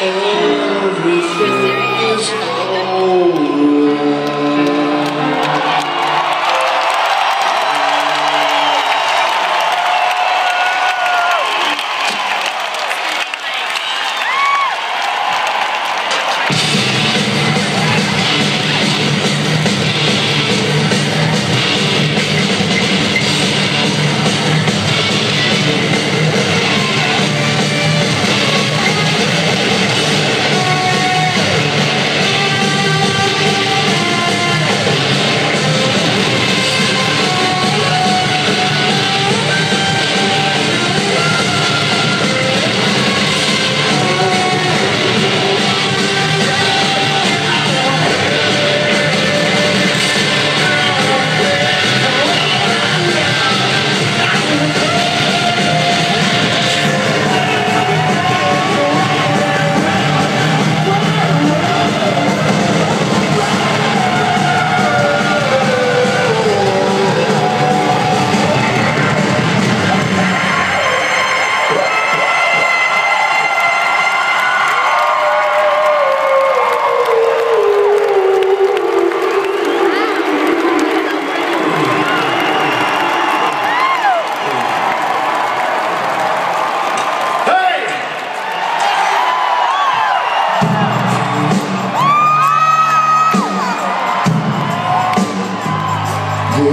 everything is alright.